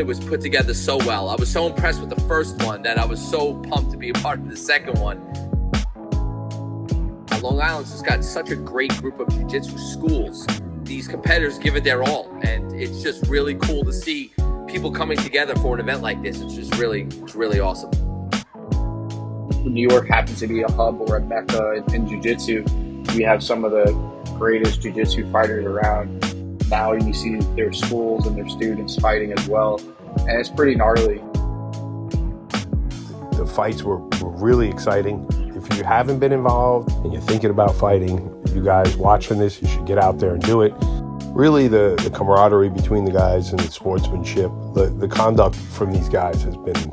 it was put together so well. I was so impressed with the first one that I was so pumped to be a part of the second one. Long Island's just got such a great group of jiu-jitsu schools. These competitors give it their all, and it's just really cool to see people coming together for an event like this. It's just really, it's really awesome. New York happens to be a hub or a mecca in, in jiu-jitsu. We have some of the greatest jiu-jitsu fighters around. Now you see their schools and their students fighting as well, and it's pretty gnarly. The fights were, were really exciting. If you haven't been involved and you're thinking about fighting, you guys watching this, you should get out there and do it. Really, the, the camaraderie between the guys and the sportsmanship, the, the conduct from these guys has been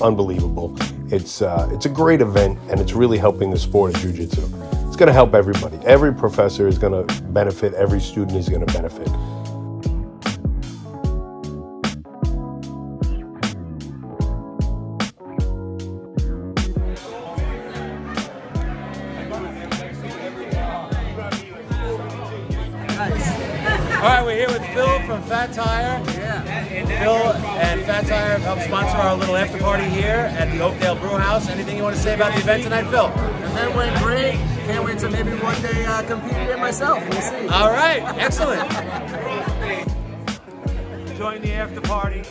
unbelievable. It's, uh, it's a great event and it's really helping the sport of jiu-jitsu. It's going to help everybody. Every professor is going to benefit, every student is going to benefit. All right, we're here with Phil from Fat Tire. Yeah. Phil and Fat Tire have helped sponsor our little after party here at the Oakdale Brew House. Anything you want to say about the event tonight, Phil? The event went great. Can't wait to maybe one day uh, compete in it myself. We'll see. All right, excellent. Join the after party.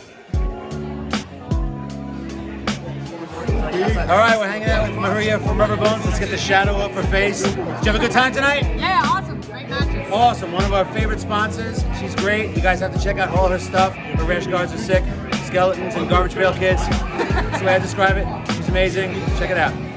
All right, we're hanging out with Maria from Rubber Bones. Let's get the shadow up her face. Did you have a good time tonight? Yeah, awesome. Great matches. Awesome. One of our favorite sponsors. She's great. You guys have to check out all her stuff. Her rash guards are sick. Skeletons and garbage pail kids. That's the way I describe it. She's amazing. Check it out.